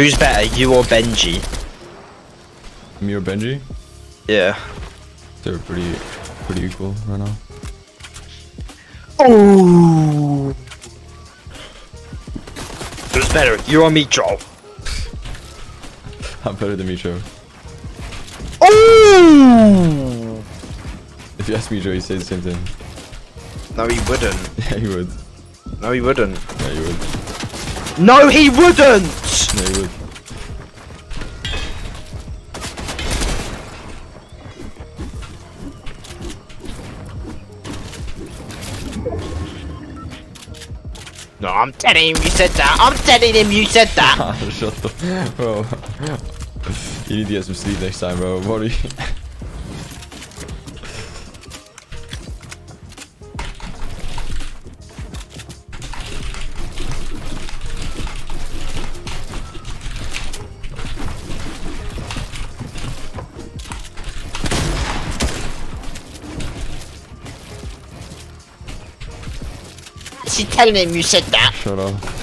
Who's better, you or Benji? Me or Benji? Yeah. They're pretty, pretty equal right now. Oh. Who's better, you or Joel? I'm better than Micho. Oh. If you ask Mitr0, he'd say the same thing. No, he wouldn't. Yeah, he would. No, he wouldn't. Yeah, he would. No, he wouldn't. Yeah, he would. No, I'm telling him you said that. I'm telling him you said that. Shut the. Bro. you need to get some sleep next time, bro. What are you. Telling him you said that. Shut up.